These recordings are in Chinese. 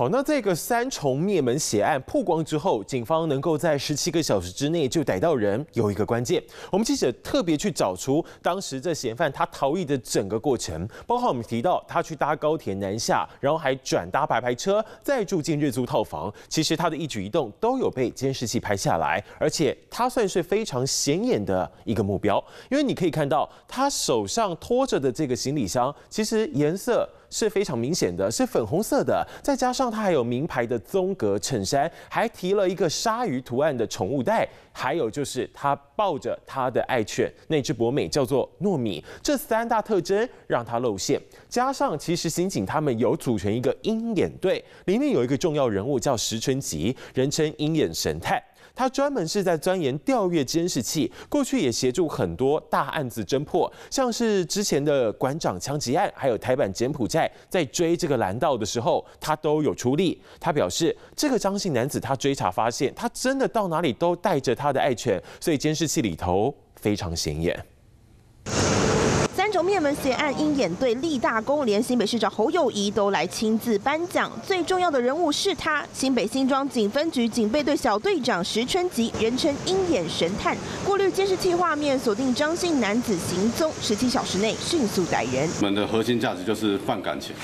好，那这个三重灭门血案曝光之后，警方能够在十七个小时之内就逮到人，有一个关键，我们记者特别去找出当时这嫌犯他逃逸的整个过程，包括我们提到他去搭高铁南下，然后还转搭白牌车，再住进日租套房，其实他的一举一动都有被监视器拍下来，而且他算是非常显眼的一个目标，因为你可以看到他手上拖着的这个行李箱，其实颜色。是非常明显的，是粉红色的，再加上它还有名牌的棕格衬衫，还提了一个鲨鱼图案的宠物袋，还有就是他抱着他的爱犬那只博美，叫做糯米，这三大特征让他露馅。加上其实刑警他们有组成一个鹰眼队，里面有一个重要人物叫石春吉，人称鹰眼神探。他专门是在钻研调阅监视器，过去也协助很多大案子侦破，像是之前的馆长枪击案，还有台版柬埔寨在追这个蓝道的时候，他都有出力。他表示，这个张姓男子他追查发现，他真的到哪里都带着他的爱犬，所以监视器里头非常显眼。种灭门血案，鹰眼队立大功，连新北市长侯友谊都来亲自颁奖。最重要的人物是他，新北新庄警分局警备队小队长石春吉，人称鹰眼神探，过滤监视器画面，锁定张姓男子行踪，十七小时内迅速逮人。我们的核心价值就是放感情。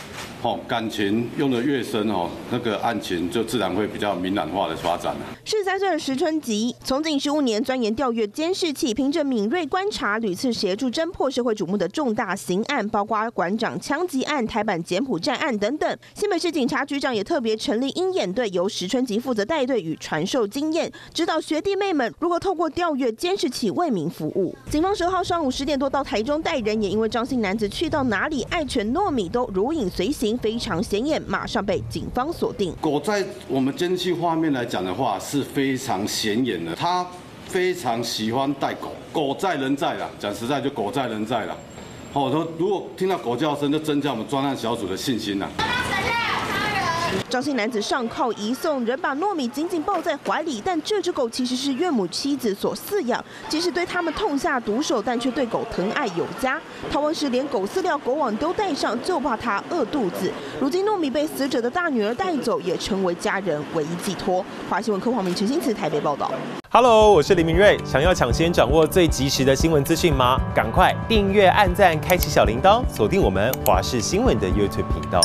哦，感情用的越深哦，那个案情就自然会比较明朗化的发展了。十三岁的石春吉，从警十五年，钻研调阅监视器，凭着敏锐观察，屡次协助侦破社会瞩目的重大刑案，包括馆长枪击案、台版柬埔寨案等等。新北市警察局长也特别成立鹰眼队，由石春吉负责带队与传授经验，指导学弟妹们如何透过调阅监视器为民服务。警方十号上午十点多到台中带人，也因为张姓男子去到哪里，爱犬糯米都如影随形。非常显眼，马上被警方锁定。狗在我们监视画面来讲的话是非常显眼的，它非常喜欢带狗，狗在人在了，讲实在就狗在人在了。好，说如果听到狗叫声，就增加我们专案小组的信心啦。张姓男子上铐移送，人把糯米紧紧抱在怀里，但这只狗其实是岳母妻子所饲养，即使对他们痛下毒手，但却对狗疼爱有加。逃亡时连狗饲料、狗网都带上，就怕它饿肚子。如今糯米被死者的大女儿带走，也成为家人唯一寄托。华新闻科黄明、陈新慈台北报道。Hello，我是林明瑞，想要抢先掌握最及时的新闻资讯吗？赶快订阅、按赞、开启小铃铛，锁定我们华视新闻的 YouTube 频道。